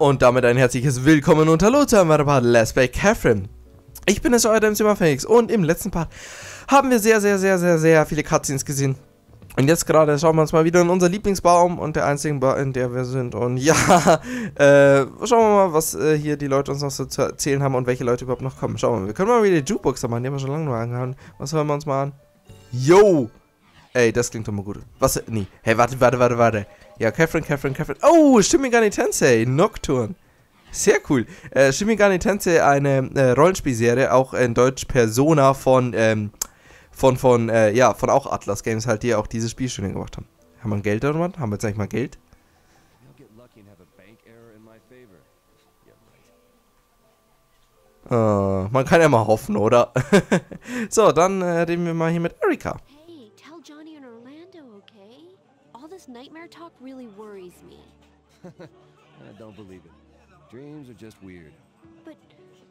Und damit ein herzliches Willkommen und Hallo zu einem weiteren Part Let's Play Catherine. Ich bin es, euer Dämmer Felix und im letzten Part haben wir sehr, sehr, sehr, sehr, sehr viele Cutscenes gesehen. Und jetzt gerade schauen wir uns mal wieder in unser Lieblingsbaum und der einzigen Bar, in der wir sind. Und ja, äh, schauen wir mal, was äh, hier die Leute uns noch so zu erzählen haben und welche Leute überhaupt noch kommen. Schauen wir mal, wir können mal wieder die Jukebox machen, die haben wir schon lange nur angehauen. Was hören wir uns mal an? Yo! Ey, das klingt doch mal gut. Was? Nee. Hey, warte, warte, warte, warte. Ja, Catherine, Catherine, Catherine. Oh, Shimigami Tensei, Nocturne. Sehr cool. Äh, Shimigami Tensei, eine äh, Rollenspielserie, auch in Deutsch Persona von, ähm, von, von, äh, ja, von auch Atlas Games halt, die auch diese Spielstudie gemacht haben. Haben wir Geld oder was? Haben wir jetzt eigentlich mal Geld? Uh, man kann ja mal hoffen, oder? so, dann äh, reden wir mal hier mit Erika. Nightmare talk really worries me. I don't believe it. Dreams are just weird. But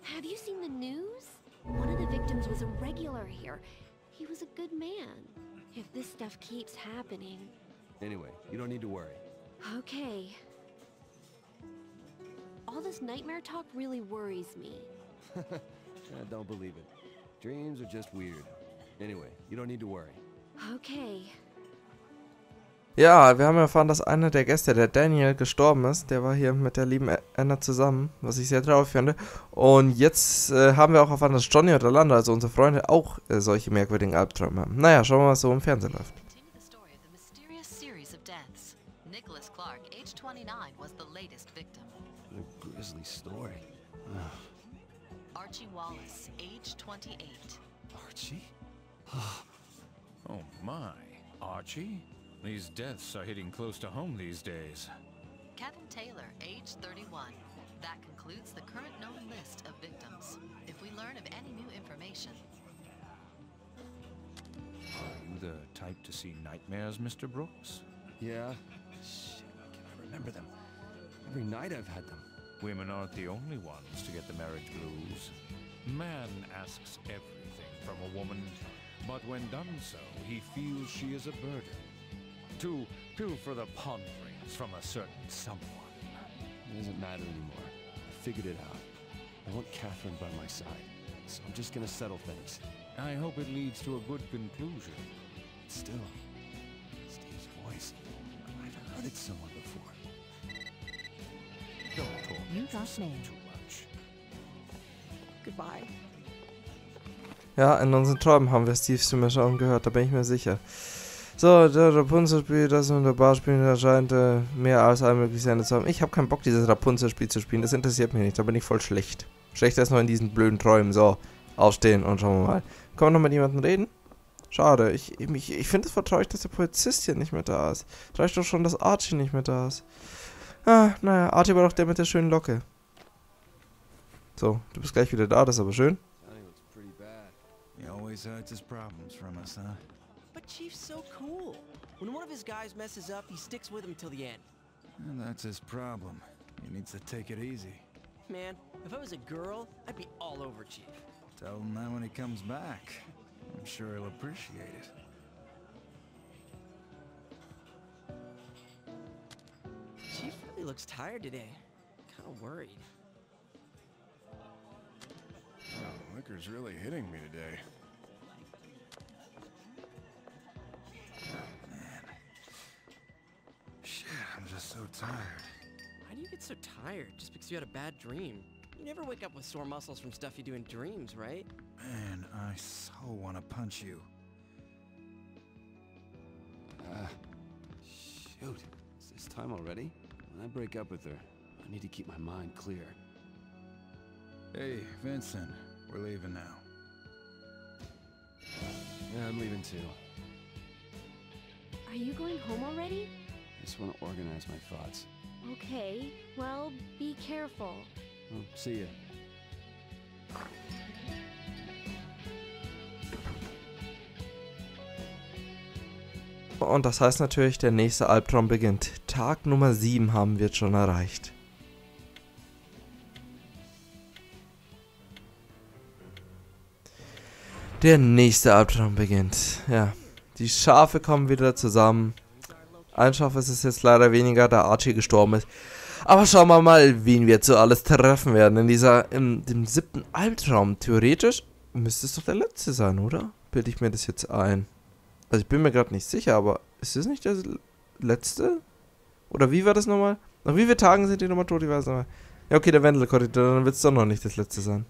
have you seen the news? One of the victims was a regular here. He was a good man. If this stuff keeps happening... Anyway, you don't need to worry. Okay. All this nightmare talk really worries me. I don't believe it. Dreams are just weird. Anyway, you don't need to worry. Okay. Ja, wir haben erfahren, dass einer der Gäste, der Daniel, gestorben ist. Der war hier mit der lieben Anna zusammen, was ich sehr traurig finde. Und jetzt äh, haben wir auch erfahren, dass Johnny und Orlando, also unsere Freunde, auch äh, solche merkwürdigen Albträume haben. Naja, schauen wir mal, was so im Fernsehen läuft. Nicholas Clark, age 29, was the latest victim. A grisly story. Archie Wallace, age 28. Archie? oh my. Archie? These deaths are hitting close to home these days. Kevin Taylor, age 31. That concludes the current known list of victims. If we learn of any new information... Are you the type to see nightmares, Mr. Brooks? Yeah. Shit, can I remember them? Every night I've had them. Women aren't the only ones to get the marriage blues. Man asks everything from a woman, but when done so, he feels she is a burden to pilfer the ponderings from a certain someone. It doesn't matter anymore. I figured it out. I want Catherine by my side, so I'm just gonna settle things. I hope it leads to a good conclusion. Still, Steve's voice. I've heard it somewhere before. Don't talk you got me. too much. Goodbye. Ja, in unseren Träumen haben wir Steve's Stimme schon gehört, da bin ich mir sicher. So, der Rapunzel-Spiel, das in der Bar spielen, da scheint äh, mehr als ein mögliches Ende zu haben. Ich habe keinen Bock, dieses Rapunzel-Spiel zu spielen. Das interessiert mich nicht. Da bin ich voll schlecht. Schlechter ist noch in diesen blöden Träumen. So, aufstehen und schauen wir mal. Können wir noch mit jemandem reden? Schade. Ich, ich, ich finde es vertraulich, dass der Polizist hier nicht mehr da ist. Reicht doch schon, dass Archie nicht mehr da ist. Ah, naja, Archie war doch der mit der schönen Locke. So, du bist gleich wieder da, das ist aber schön. He always hides his problems from us, huh? But Chief's so cool. When one of his guys messes up, he sticks with him till the end. And that's his problem. He needs to take it easy. Man, if I was a girl, I'd be all over Chief. Tell him that when he comes back. I'm sure he'll appreciate it. Chief really looks tired today. Kinda worried. Oh, liquor's really hitting me today. So tired. Why do you get so tired? Just because you had a bad dream? You never wake up with sore muscles from stuff you do in dreams, right? Man, I so want to punch you. Uh, shoot. Is this time already? When I break up with her, I need to keep my mind clear. Hey, Vincent. We're leaving now. Yeah, I'm leaving too. Are you going home already? I just want to organize my thoughts. Okay, well, be careful. Well, see ya. Und das heißt natürlich, der nächste Albtraum beginnt. Tag Nummer 7 haben wir schon erreicht. Der nächste Albtraum beginnt. Ja, die Schafe kommen wieder zusammen. Ein Schaf ist es jetzt leider weniger, da Archie gestorben ist. Aber schauen wir mal, wen wir zu alles treffen werden in dieser, im dem siebten Albtraum. Theoretisch müsste es doch der letzte sein, oder? Bilde ich mir das jetzt ein. Also ich bin mir gerade nicht sicher, aber ist das nicht der letzte? Oder wie war das nochmal? Nach wie vielen Tagen sind die nochmal tot? Ich weiß nochmal. Ja, okay, der Wendelkorridor, dann wird es doch noch nicht das letzte sein.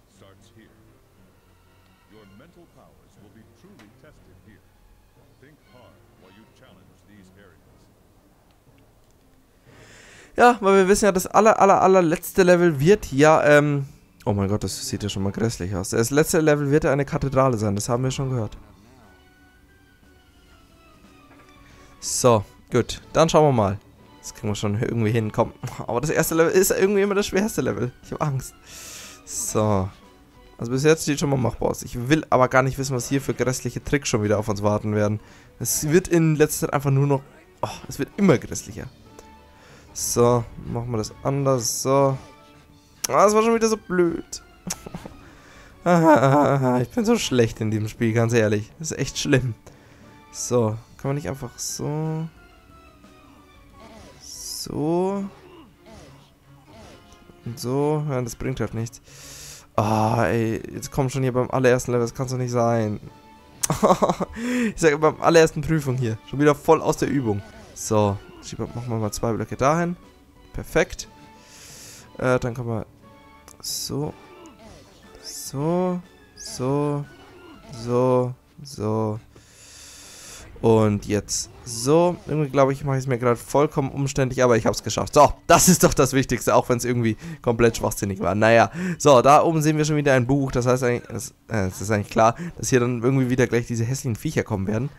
Ja, weil wir wissen ja, das aller, aller, allerletzte Level wird ja, ähm... Oh mein Gott, das sieht ja schon mal grässlich aus. Das letzte Level wird ja eine Kathedrale sein, das haben wir schon gehört. So, gut. Dann schauen wir mal. Das kriegen wir schon irgendwie hin. Komm. Aber das erste Level ist irgendwie immer das schwerste Level. Ich habe Angst. So. Also bis jetzt sieht schon mal machbar aus. Ich will aber gar nicht wissen, was hier für grässliche Tricks schon wieder auf uns warten werden. Es wird in letzter Zeit einfach nur noch... Oh, es wird immer grässlicher. So, machen wir das anders. So. Ah, das war schon wieder so blöd. ich bin so schlecht in diesem Spiel, ganz ehrlich. Das ist echt schlimm. So, kann man nicht einfach so... So... Und so... Ja, das bringt halt nichts. Ah, ey, jetzt komm schon hier beim allerersten Level, das kann doch nicht sein. ich sage beim allerersten Prüfung hier. Schon wieder voll aus der Übung. So, machen wir mal zwei Blöcke dahin. Perfekt. Äh, dann kann man so, so, so, so, so. Und jetzt so. Irgendwie glaube ich, mache ich es mir gerade vollkommen umständlich, aber ich habe es geschafft. So, das ist doch das Wichtigste, auch wenn es irgendwie komplett schwachsinnig war. Naja, so, da oben sehen wir schon wieder ein Buch. Das heißt eigentlich, es äh, es ist eigentlich klar, dass hier dann irgendwie wieder gleich diese hässlichen Viecher kommen werden.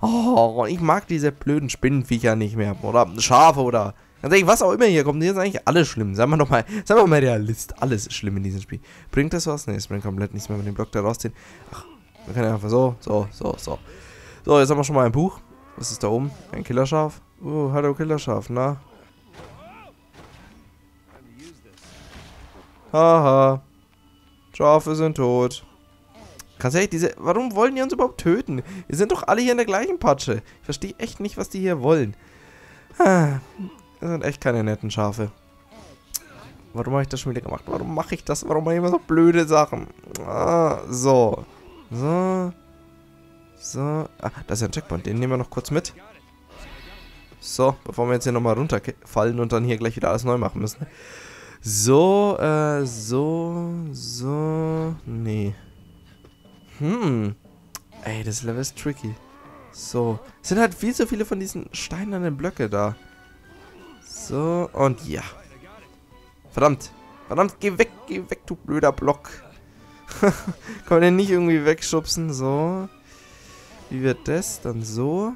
Oh, ich mag diese blöden Spinnenviecher nicht mehr. Oder Schafe oder. Ganz ehrlich, was auch immer hier kommt, hier ist eigentlich alles schlimm. Sagen wir doch mal, sagen wir mal Realist. Alles ist schlimm in diesem Spiel. Bringt das was? Ne, es bringt komplett nichts mehr mit dem Block da rausziehen. Ach, wir können einfach so, so, so, so. So, jetzt haben wir schon mal ein Buch. Was ist da oben? Ein Killerschaf. Oh, hallo Killerschaf, na? Haha. Schafe sind tot. Ganz ehrlich, diese, warum wollen die uns überhaupt töten? Wir sind doch alle hier in der gleichen Patsche. Ich verstehe echt nicht, was die hier wollen. Ah, Das sind echt keine netten Schafe. Warum habe ich das schon wieder gemacht? Warum mache ich das? Warum mache ich immer so blöde Sachen? Ah, so. So. So. Ah, da ist ja ein Checkpoint. Den nehmen wir noch kurz mit. So, bevor wir jetzt hier nochmal runterfallen und dann hier gleich wieder alles neu machen müssen. So, äh, so, so. Nee. Hm. Ey, das Level ist tricky. So. Es sind halt viel zu viele von diesen steinernen Blöcke da. So, und ja. Verdammt. Verdammt, geh weg, geh weg, du blöder Block. Kann man den nicht irgendwie wegschubsen? So. Wie wird das? Dann so.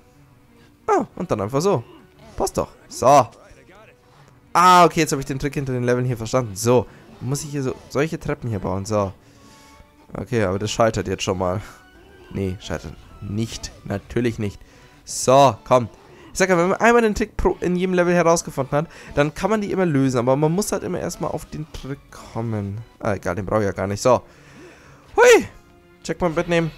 Ah, und dann einfach so. Passt doch. So. Ah, okay, jetzt habe ich den Trick hinter den Leveln hier verstanden. So. Muss ich hier so solche Treppen hier bauen. So. Okay, aber das scheitert jetzt schon mal. Nee, scheitert nicht. Natürlich nicht. So, komm. Ich sag ja, wenn man einmal den Trick in jedem Level herausgefunden hat, dann kann man die immer lösen. Aber man muss halt immer erstmal auf den Trick kommen. Ah, egal, den brauche ich ja gar nicht. So. Hui. Checkpoint mitnehmen.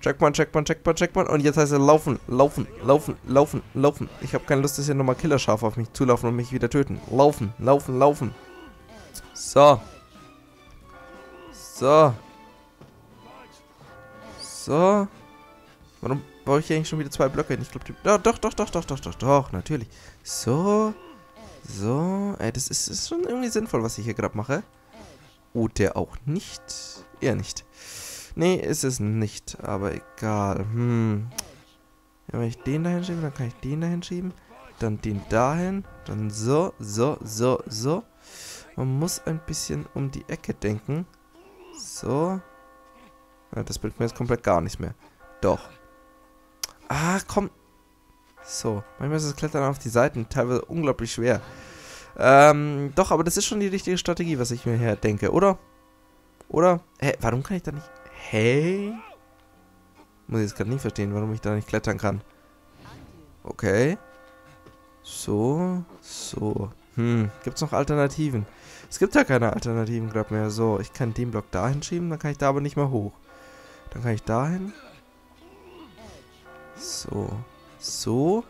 Checkpoint, Checkpoint, Checkpoint, Checkpoint. Und jetzt heißt es laufen, laufen, laufen, laufen, laufen. Ich habe keine Lust, dass hier nochmal Killerschaf auf mich zulaufen und mich wieder töten. Laufen, laufen, laufen. So. So. So. Warum baue ich hier eigentlich schon wieder zwei Blöcke hin? Ich glaube, doch, doch, doch, doch, doch, doch, doch, doch, natürlich. So. So. Ey, das ist, ist schon irgendwie sinnvoll, was ich hier gerade mache. Oder auch nicht. Eher nicht. Nee, ist es nicht. Aber egal. Hm. Ja, wenn ich den da hinschiebe, dann kann ich den da hinschieben. Dann den dahin. Dann so, so, so, so. Man muss ein bisschen um die Ecke denken. So. Das bringt mir jetzt komplett gar nichts mehr. Doch. Ah, komm. So. Manchmal ist das Klettern auf die Seiten teilweise unglaublich schwer. Ähm, doch, aber das ist schon die richtige Strategie, was ich mir hier denke, oder? Oder? Hä, warum kann ich da nicht... Hey? Muss ich jetzt gerade nicht verstehen, warum ich da nicht klettern kann. Okay. So, so. Hm, gibt's noch Alternativen? Es gibt ja keine Alternativen gerade mehr. So, ich kann den Block dahin schieben, dann kann ich da aber nicht mehr hoch. Dann kann ich dahin. So. So.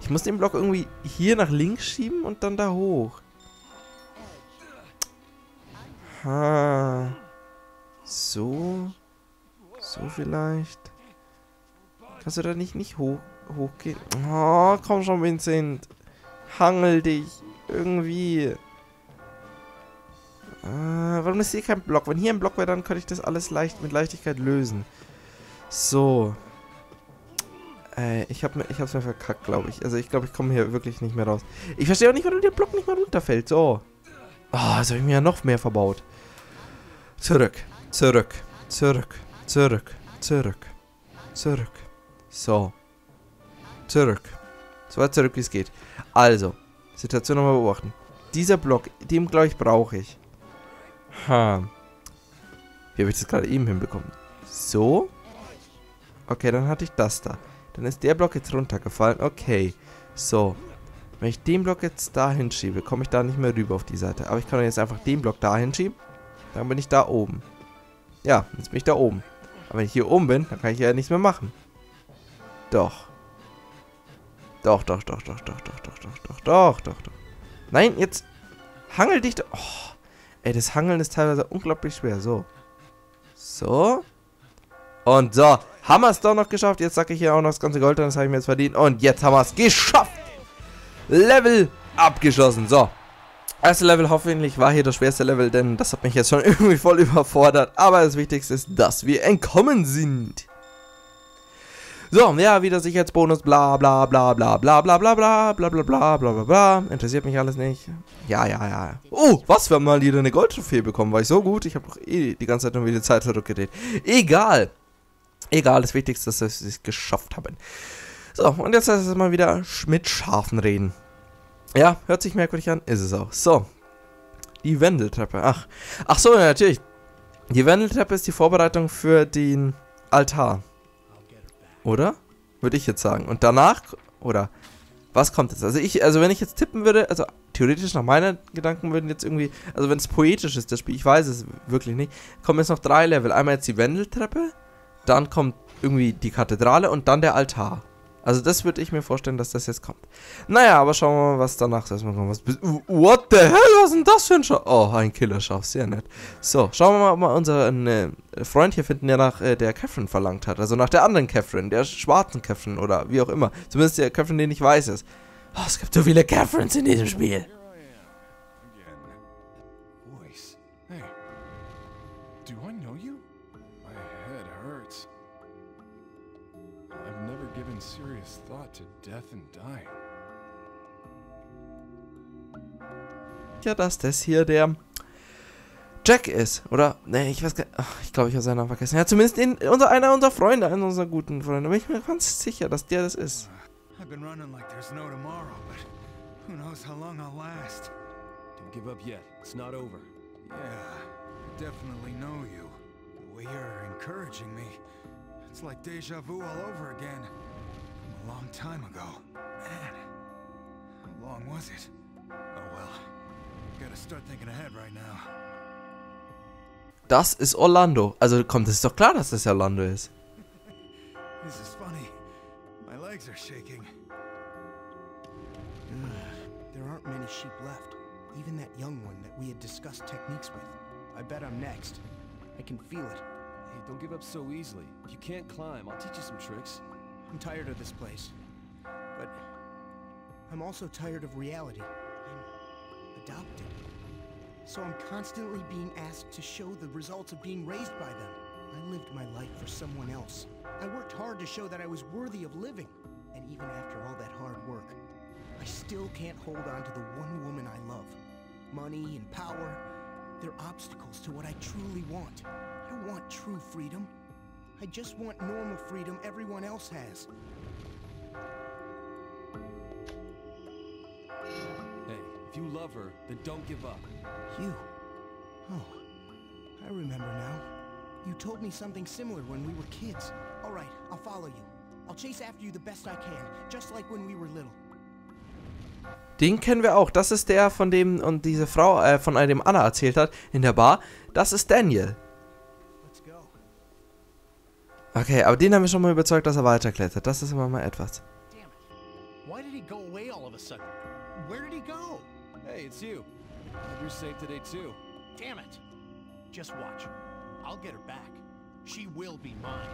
Ich muss den Block irgendwie hier nach links schieben und dann da hoch. Ha. So. So vielleicht. Kannst du da nicht, nicht hoch, hochgehen? Oh, komm schon, Vincent. Hangel dich. Irgendwie. Äh, warum ist hier kein Block? Wenn hier ein Block wäre, dann könnte ich das alles leicht mit Leichtigkeit lösen. So. Äh, ich habe ich hab's mir verkackt, glaube ich. Also ich glaube, ich komme hier wirklich nicht mehr raus. Ich verstehe auch nicht, warum der Block nicht mal runterfällt. So. Oh, jetzt habe ich mir ja noch mehr verbaut. Zurück. Zurück. Zurück. Zurück. Zurück. Zurück. So. Zurück. So weit zurück, wie es geht. Also. Situation nochmal beobachten. Dieser Block, den glaube ich brauche ich. Ha. Wie habe ich das gerade eben hinbekommen? So. Okay, dann hatte ich das da. Dann ist der Block jetzt runtergefallen. Okay. So. Wenn ich den Block jetzt da hinschiebe, komme ich da nicht mehr rüber auf die Seite. Aber ich kann jetzt einfach den Block da hinschieben. Dann bin ich da oben. Ja, jetzt bin ich da oben. Aber wenn ich hier oben bin, dann kann ich ja nichts mehr machen. Doch. Doch, doch, doch, doch, doch, doch, doch, doch, doch, doch, doch, doch. Nein, jetzt hangel dich doch. Oh, ey, das Hangeln ist teilweise unglaublich schwer. So. So. Und so. Haben wir es doch noch geschafft. Jetzt sacke ich hier auch noch das ganze Gold, das habe ich mir jetzt verdient. Und jetzt haben wir es geschafft. Level abgeschlossen. So. Erste Level hoffentlich war hier das schwerste Level, denn das hat mich jetzt schon irgendwie voll überfordert. Aber das Wichtigste ist, dass wir entkommen sind. So, ja, wieder Sicherheitsbonus, bla bla bla bla bla bla bla bla bla bla bla bla bla bla. Interessiert mich alles nicht. Ja, ja, ja. Oh, was, wir haben mal wieder eine Goldtrophäe bekommen. War ich so gut? Ich habe doch eh die ganze Zeit nur wieder Zeit zurückgedreht. Egal. Egal, das Wichtigste ist, dass wir es geschafft haben. So, und jetzt heißt es mal wieder mit Schafen reden. Ja, hört sich merkwürdig an, ist es auch. So, die Wendeltreppe. Ach, ach so, ja, natürlich. Die Wendeltreppe ist die Vorbereitung für den Altar. Oder? Würde ich jetzt sagen. Und danach, oder was kommt jetzt? Also ich, also wenn ich jetzt tippen würde, also theoretisch nach meinen Gedanken würden jetzt irgendwie, also wenn es poetisch ist, das Spiel, ich weiß es wirklich nicht, kommen jetzt noch drei Level. Einmal jetzt die Wendeltreppe, dann kommt irgendwie die Kathedrale und dann der Altar. Also das würde ich mir vorstellen, dass das jetzt kommt. Naja, aber schauen wir mal, was danach erstmal. Was, what the hell? Was ist denn das für ein Schaf? Oh, ein Killerschaf. Sehr nett. So, schauen wir mal, ob wir unseren äh, Freund hier finden, der nach äh, der Catherine verlangt hat. Also nach der anderen Catherine, der schwarzen Catherine oder wie auch immer. Zumindest der Catherine, den ich weiß ist. Oh, es gibt so viele Catherines in diesem Spiel. Serious thought to death and dying. Ja, dass das hier der Jack ist. Oder, ne, ich weiß gar nicht. Ich glaube, ich habe seinen Namen vergessen. Ja, zumindest in, unser, einer unserer Freunde, einer unserer guten Freunde. Bin ich mir ganz sicher, dass der das ist. I've been running like there's no tomorrow, but who knows how long I'll last. Don't give up yet. It's not over. Yeah, I definitely know you. The way you're encouraging me, it's like deja vu all over again. From a long time ago. Man, how long was it? Oh well, gotta start thinking ahead right now. Das ist Orlando. Also kommt, es ist doch klar, dass das Orlando ist. This is funny. My legs are shaking. There aren't many sheep left. Even that young one that we had discussed techniques with. I bet I'm next. I can feel it. Hey, don't give up so easily. If you can't climb, I'll teach you some tricks. I'm tired of this place. But I'm also tired of reality. I'm adopted. So I'm constantly being asked to show the results of being raised by them. I lived my life for someone else. I worked hard to show that I was worthy of living. And even after all that hard work, I still can't hold on to the one woman I love. Money and power, they're obstacles to what I truly want. I want true freedom. I just want normal freedom everyone else has. Hey, if you love her, then don't give up. You? Oh, I remember now. You told me something similar when we were kids. All right, I'll follow you. I'll chase after you the best I can, just like when we were little. Den kennen wir auch. Das ist der, von dem und diese Frau, äh, von dem Anna erzählt hat, in der Bar. Das ist Daniel. Let's go. Okay, aber den haben wir schon mal überzeugt, dass er weiterklettert. Das ist immer mal etwas. Damn it. Why did he go away all of a sudden? Where did he go? Hey, it's you. Glad you're safe today too. Damn it. Just watch. I'll get her back. She will be mine.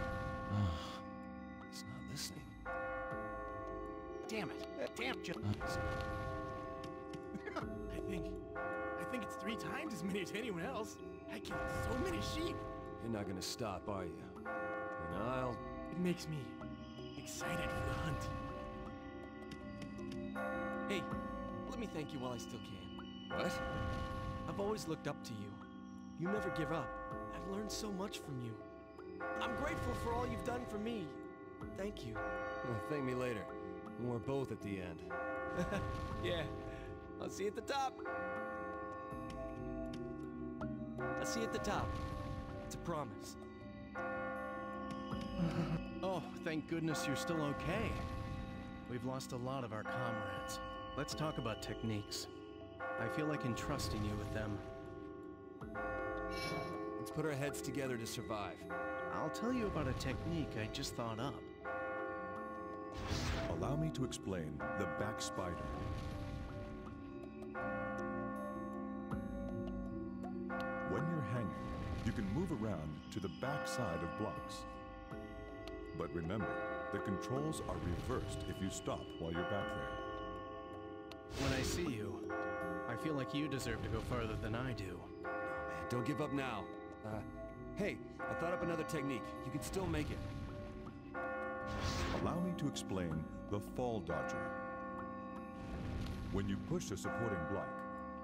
He's not listening. Damn it. Damn, just... I think... I think it's three times as many as anyone else. I killed so many sheep. You're not gonna stop, are you? I'll... It makes me excited for the hunt. Hey, let me thank you while I still can. What? I've always looked up to you. You never give up. I've learned so much from you. I'm grateful for all you've done for me. Thank you. Well, thank me later. When we're both at the end. Yeah. I'll see you at the top. I'll see you at the top. It's a promise. Oh, thank goodness you're still okay. We've lost a lot of our comrades. Let's talk about techniques. I feel like entrusting you with them. Let's put our heads together to survive. I'll tell you about a technique I just thought up. Allow me to explain the back spider. When you're hanging, you can move around to the back side of blocks. But remember, the controls are reversed if you stop while you're back there. When I see you, I feel like you deserve to go further than I do. Don't give up now. Uh, hey, I thought up another technique. You can still make it. Allow me to explain the fall dodger. When you push a supporting block,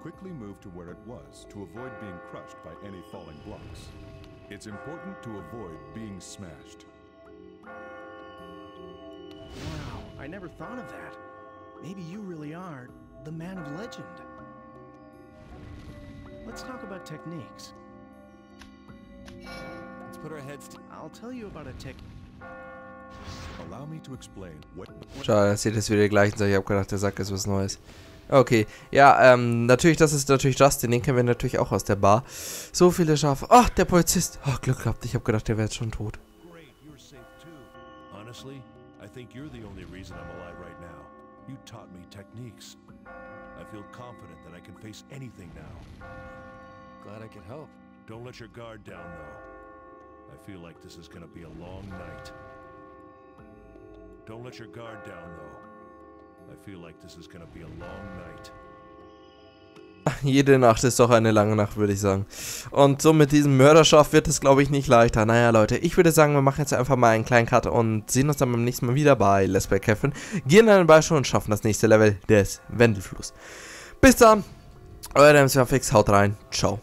quickly move to where it was to avoid being crushed by any falling blocks. It's important to avoid being smashed. I never thought of that. Maybe you really are the man of legend. Let's talk about techniques. Let's put our heads to... I'll tell you about a tech. Allow me to explain what Schade, dass ihr das wieder gleich sagt. Ich habe gedacht, der sagt jetzt was Neues. Okay, ja, ähm, natürlich, das ist natürlich Justin, den kennen wir natürlich auch aus der Bar. So viele Schafe. Ach, der Polizist. Ach, Glück gehabt, ich habe gedacht, der wäre jetzt schon tot. Great, you're safe too. Honestly, think you're the only reason I'm alive right now. You taught me techniques. I feel confident that I can face anything now. Glad I could help. Don't let your guard down, though. I feel like this is gonna be a long night. Don't let your guard down, though. I feel like this is gonna be a long night. Jede Nacht ist doch eine lange Nacht, würde ich sagen. Und so mit diesem Mörderschaf wird es, glaube ich, nicht leichter. Naja, Leute, ich würde sagen, wir machen jetzt einfach mal einen kleinen Cut und sehen uns dann beim nächsten Mal wieder bei Let's Play Catherine. Gehen dann Beispiel und schaffen das nächste Level des Wendelfluss. Bis dann, euer MCFX, haut rein, ciao.